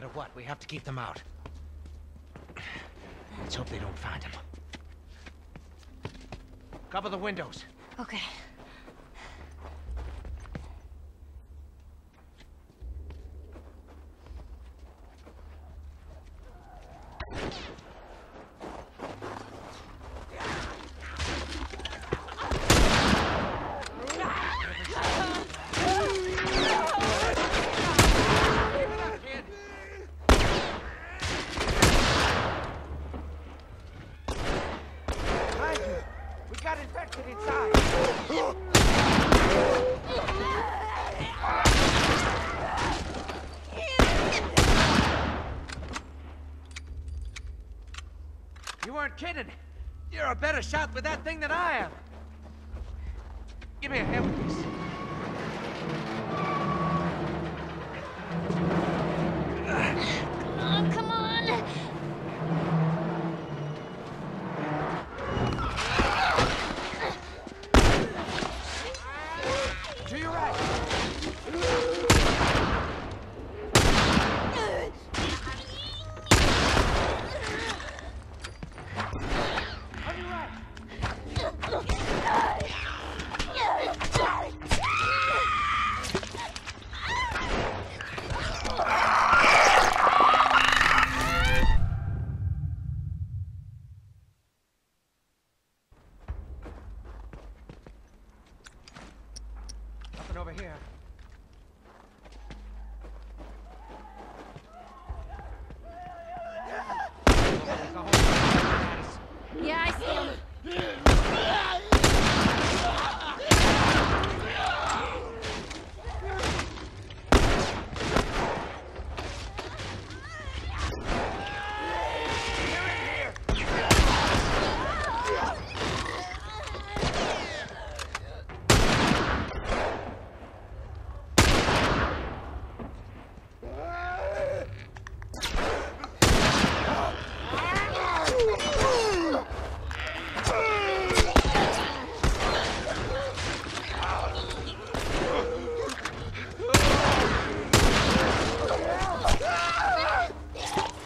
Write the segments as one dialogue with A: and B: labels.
A: matter what, we have to keep them out. Let's hope they don't find him. Cover the windows.
B: Okay.
A: Behind you! We got infected inside! You weren't kidding! You're a better shot with that thing than I am! Give me a hand with this.
B: Oh, come on!
A: To your right! On your right! Nothing over here. There's a whole bunch of bananas.
B: Yeah, I see him.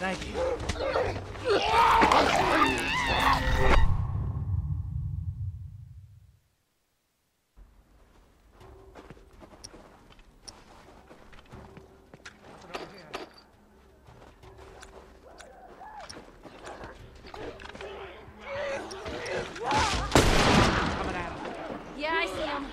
A: Thank you. Nothing over here. Coming at him.
B: Yeah, I see him.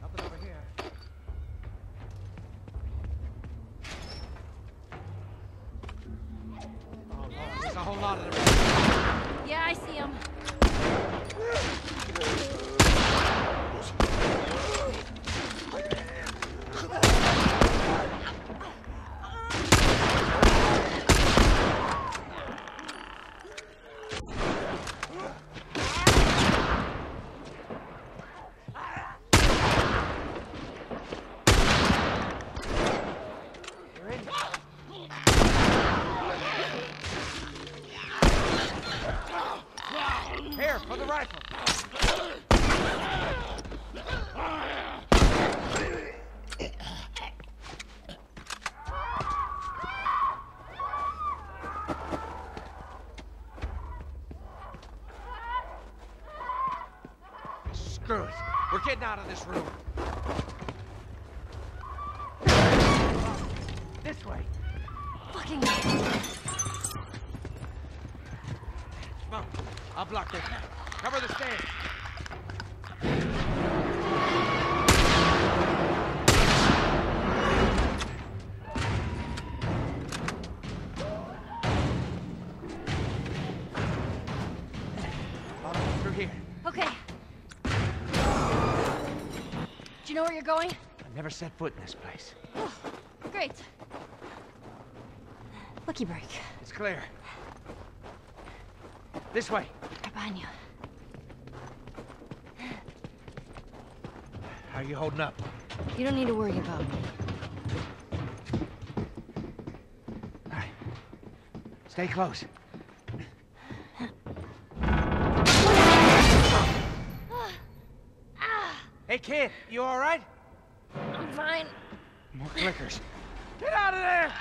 A: Nothing over here. Oh, Lord, there's a whole lot of them.
B: Yeah, I see him.
A: You're in. Here, for the rifle. Screw it. We're getting out of this room. This way.
B: Fucking.
A: Come on. I'll block this. Cover the stairs.
B: Going?
A: I've never set foot in this place.
B: Oh, great. Lucky break.
A: It's clear. This way.
B: Behind you.
A: How are you holding up?
B: You don't need to worry about me.
A: All right. Stay close. Hey, kid, you all right?
B: I'm fine.
A: More Get out of there!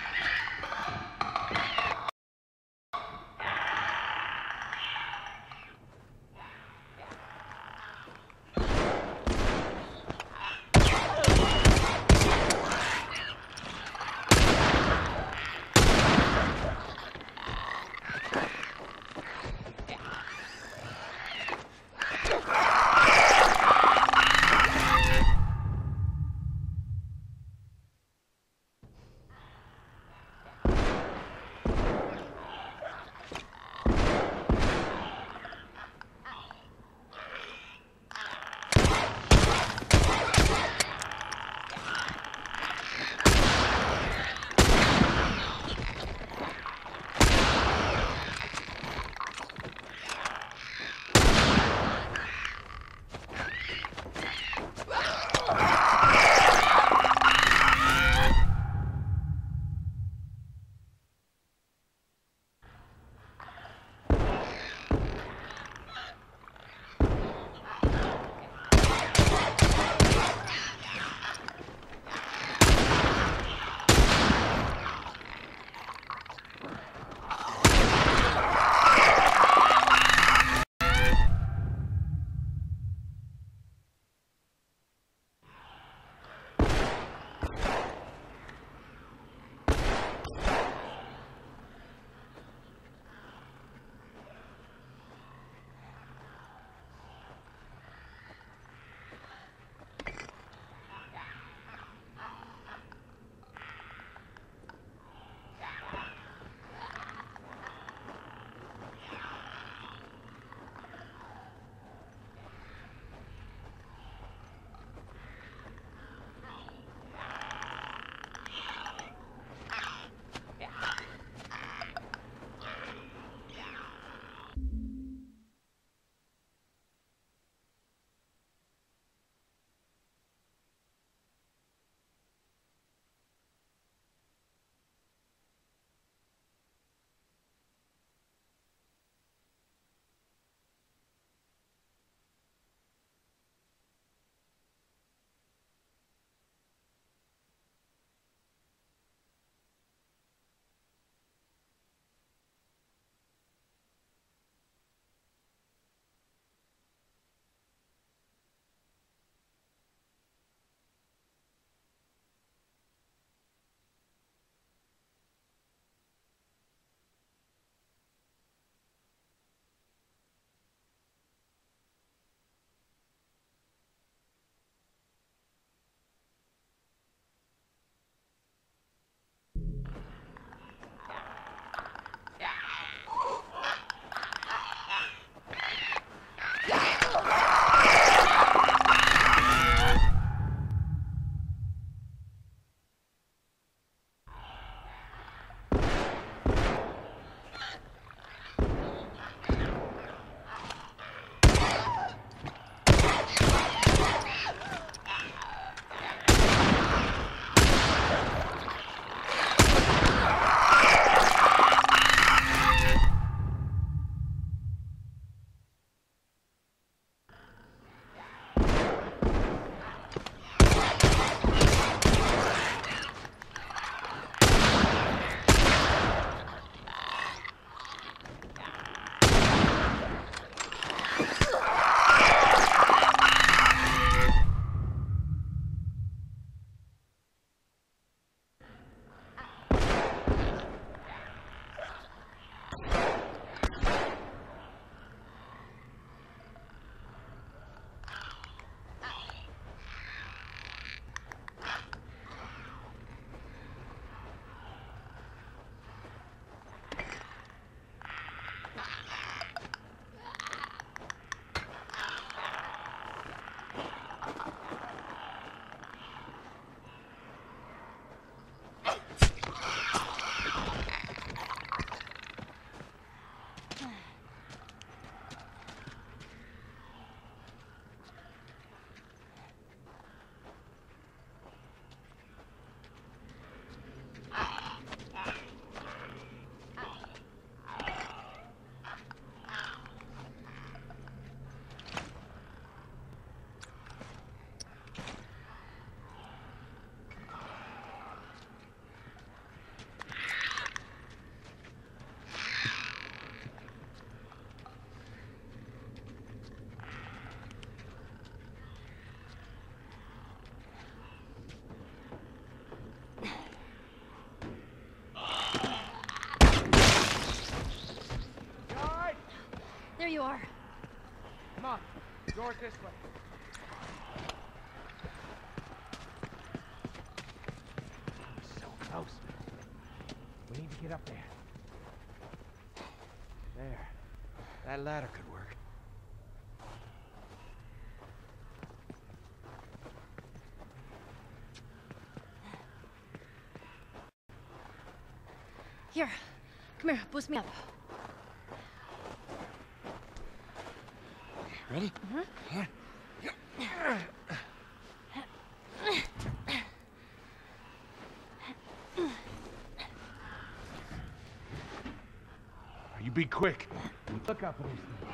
B: You are.
A: Come on. Doors this way. So close. We need to get up there. There. That ladder could work.
B: Here, come here, boost me up.
A: Ready? Yeah. You be quick. Look up at these things.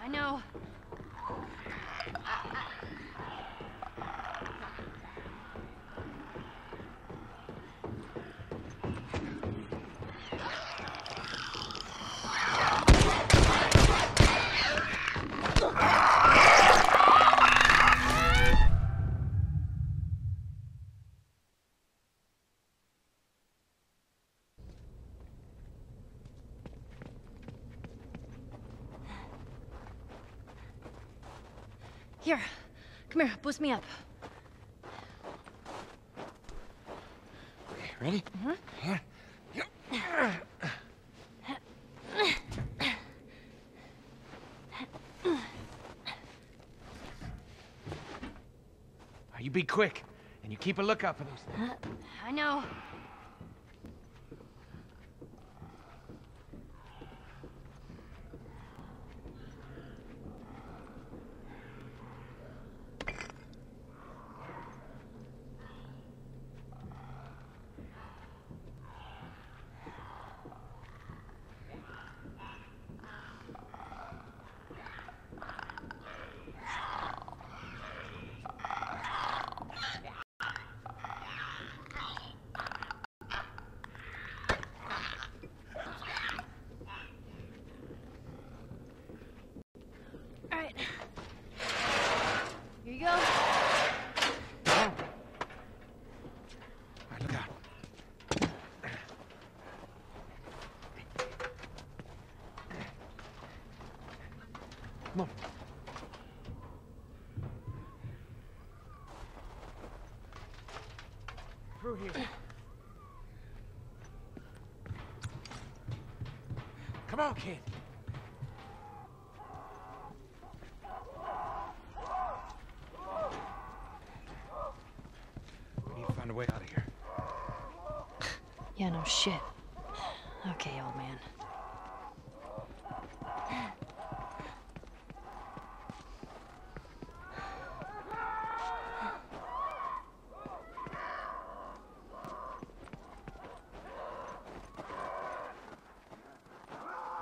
B: I know. Here, come here, boost me up.
A: Ready? Mm-hmm. Yeah. You be quick, and you keep a lookout for those things.
B: I know.
A: Come on. Through here. Come on, kid. We need to find a way out of here.
B: Yeah, no shit. Okay, old man.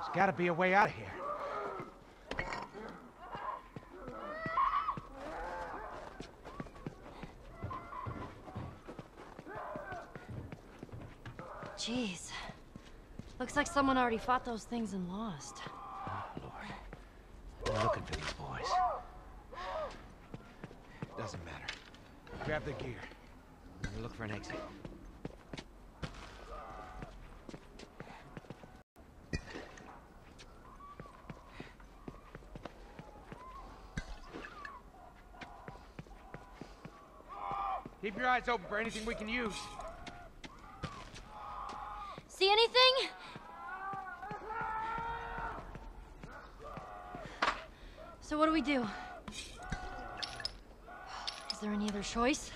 A: There's gotta be a way out of here.
B: Jeez. Looks like someone already fought those things and lost.
A: Oh, Lord. I'm looking for these boys. Doesn't matter. Grab the gear. look for an exit. Eyes open for anything we can use.
B: See anything? So what do we do? Is there any other choice?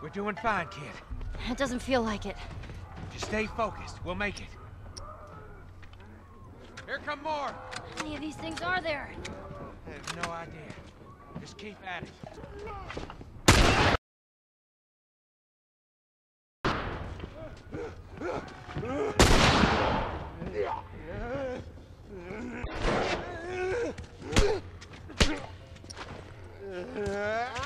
A: We're doing fine, kid.
B: It doesn't feel like it.
A: Just stay focused. We'll make it. Here come more!
B: How many of these things are there?
A: I have no idea. Just keep at it. That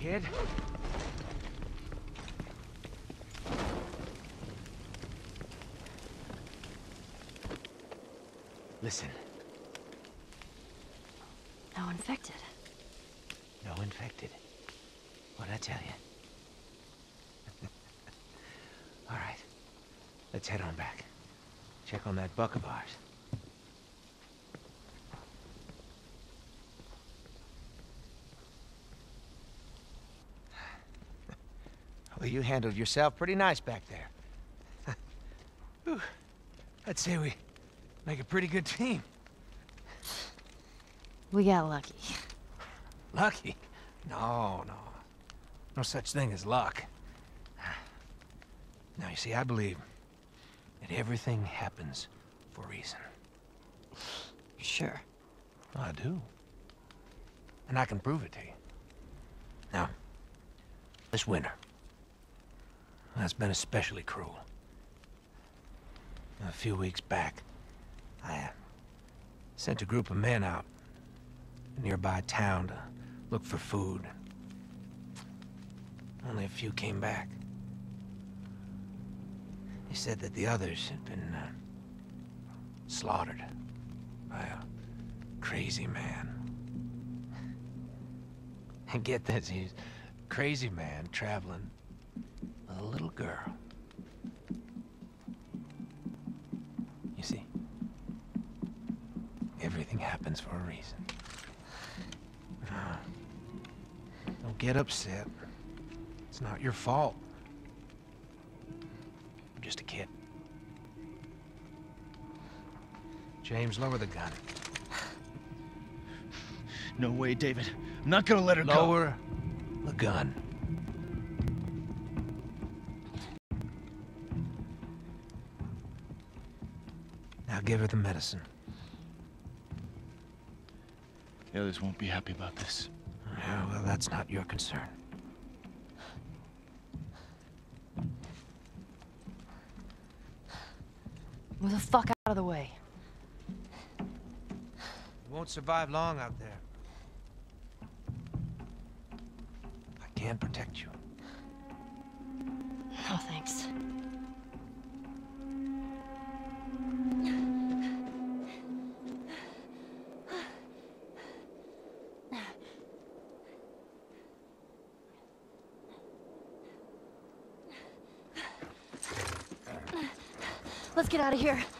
A: kid. Listen,
B: No infected.
A: no infected. What'd I tell you? All right, let's head on back. Check on that buck of ours. Well, you handled yourself pretty nice back there. Whew. I'd say we make a pretty good team.
B: We got lucky.
A: Lucky? No, no. No such thing as luck. Now, you see, I believe that everything happens for a reason.
B: Sure.
A: I do. And I can prove it to you. Now, this winter, that's been especially cruel. A few weeks back, I uh, sent a group of men out a nearby town to look for food. Only a few came back. They said that the others had been uh, slaughtered by a crazy man. And get this, he's a crazy man traveling with a little girl. You see, everything happens for a reason. Don't get upset. It's not your fault. I'm just a kid. James, lower the gun.
C: No way, David. I'm not gonna let her go.
A: Lower the gun. Now give her the medicine.
C: The others won't be happy about this.
A: Yeah, well, that's not your concern.
B: Move the fuck out of the way.
A: You won't survive long out there. I can't protect you.
B: No thanks. Get out of here.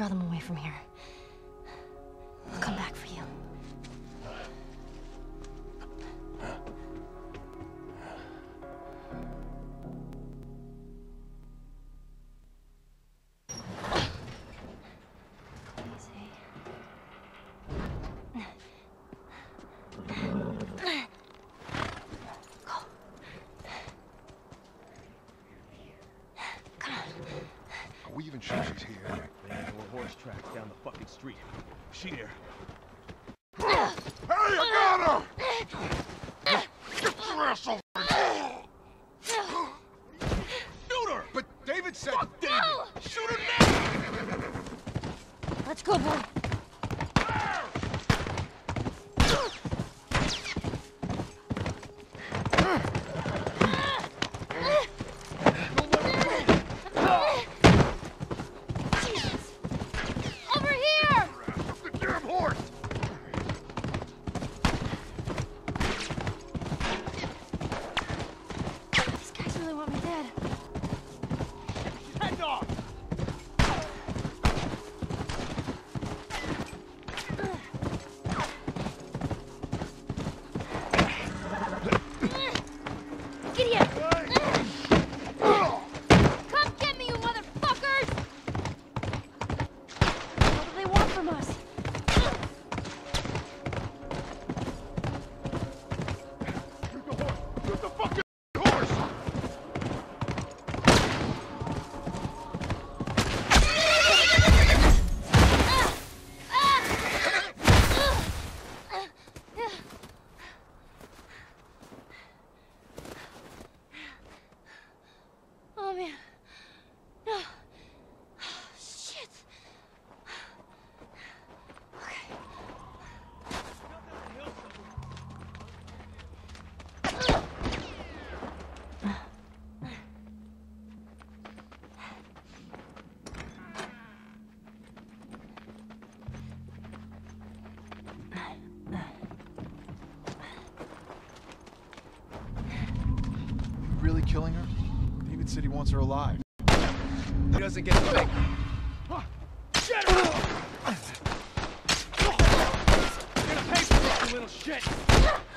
B: Draw them away from here. I'll come back for you.
D: Even sure she's here?
E: Tracks down the fucking street. She here.
D: Said he wants her alive.
E: He doesn't get the. Get her! You're gonna pay for this, you little shit!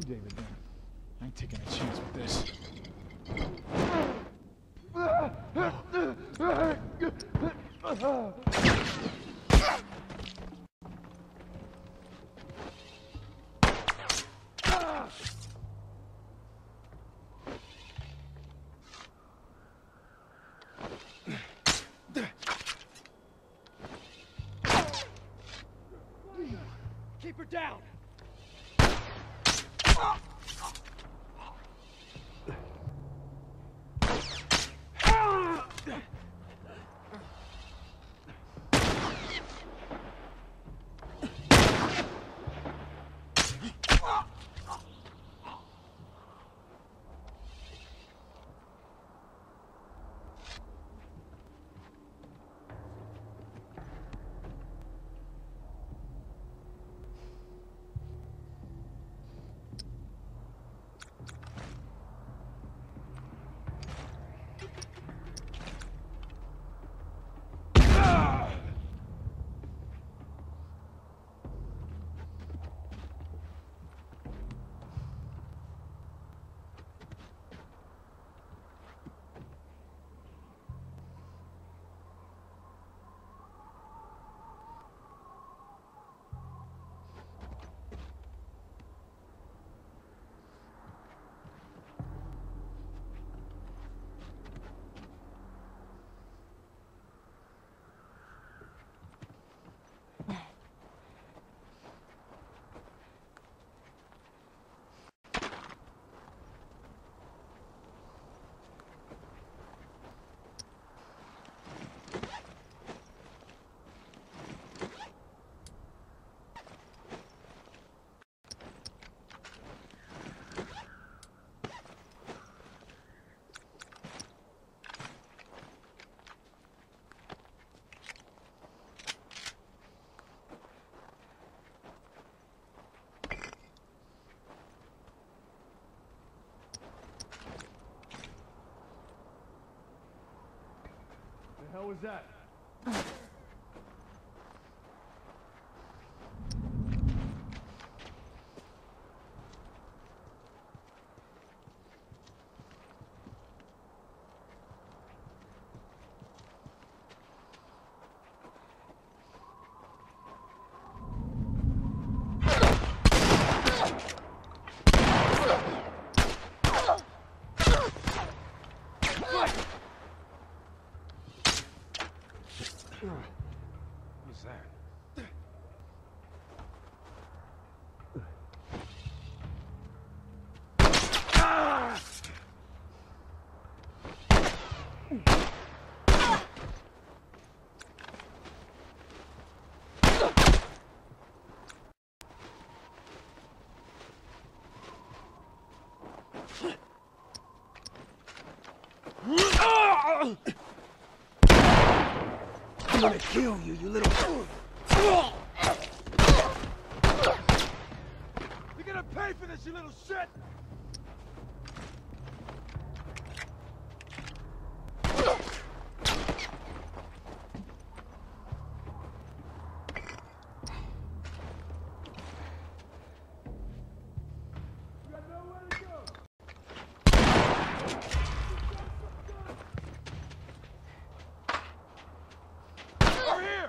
E: Screw David
C: hell was that?
F: Who's that?
C: I'm gonna kill you, you little... You're gonna pay for this, you little shit! Over here!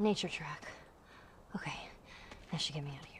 B: Nature track. Okay, that should get me out of here.